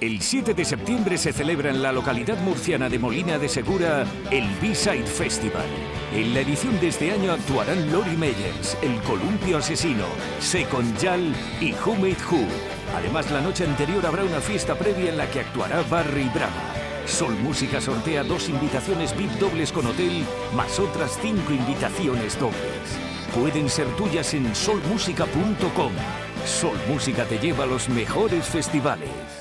El 7 de septiembre se celebra en la localidad murciana de Molina de Segura el B-Side Festival. En la edición de este año actuarán Lori Meyers, El Columpio Asesino, Second Yal y Who Made Who. Además, la noche anterior habrá una fiesta previa en la que actuará Barry Brava. Sol Música sortea dos invitaciones VIP dobles con hotel, más otras cinco invitaciones dobles. Pueden ser tuyas en solmusica.com. Sol Música te lleva a los mejores festivales.